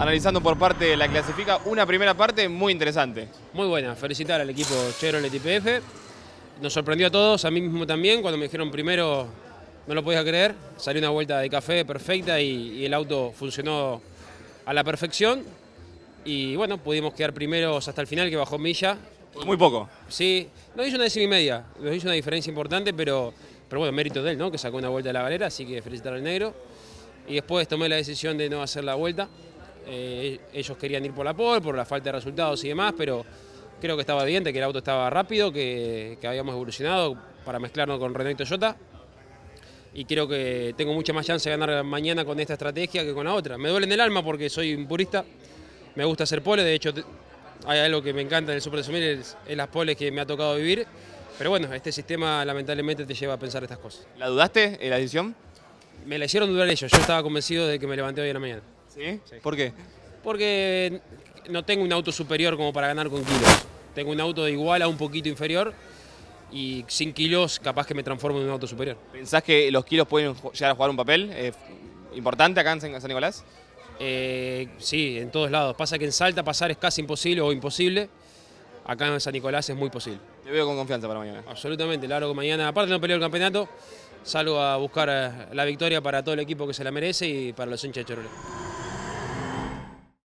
analizando por parte de la clasifica, una primera parte muy interesante. Muy buena, felicitar al equipo Chevrolet IPF. Nos sorprendió a todos, a mí mismo también, cuando me dijeron primero, no lo podía creer. Salió una vuelta de café perfecta y, y el auto funcionó a la perfección. Y bueno, pudimos quedar primeros hasta el final, que bajó milla. Muy poco. Sí, nos hizo una décima y media, nos hizo una diferencia importante, pero, pero bueno, mérito de él, ¿no? Que sacó una vuelta de la galera, así que felicitar al negro. Y después tomé la decisión de no hacer la vuelta. Eh, ellos querían ir por la pole, por la falta de resultados y demás, pero creo que estaba evidente que el auto estaba rápido, que, que habíamos evolucionado para mezclarnos con Renault Toyota. Y creo que tengo mucha más chance de ganar mañana con esta estrategia que con la otra. Me duele en el alma porque soy un purista, me gusta hacer pole, de hecho hay algo que me encanta en el Super Sumir, es, es las poles que me ha tocado vivir. Pero bueno, este sistema lamentablemente te lleva a pensar estas cosas. ¿La dudaste en la decisión? Me la hicieron dudar ellos, yo estaba convencido de que me levanté hoy en la mañana. ¿Sí? ¿Por qué? Porque no tengo un auto superior como para ganar con kilos. Tengo un auto de igual a un poquito inferior y sin kilos capaz que me transformo en un auto superior. ¿Pensás que los kilos pueden llegar a jugar un papel eh, importante acá en San Nicolás? Eh, sí, en todos lados. Pasa que en Salta pasar es casi imposible o imposible. Acá en San Nicolás es muy posible. Te veo con confianza para mañana. Absolutamente, que mañana, aparte no peleo el campeonato, salgo a buscar eh, la victoria para todo el equipo que se la merece y para los hinchas de Chevrolet.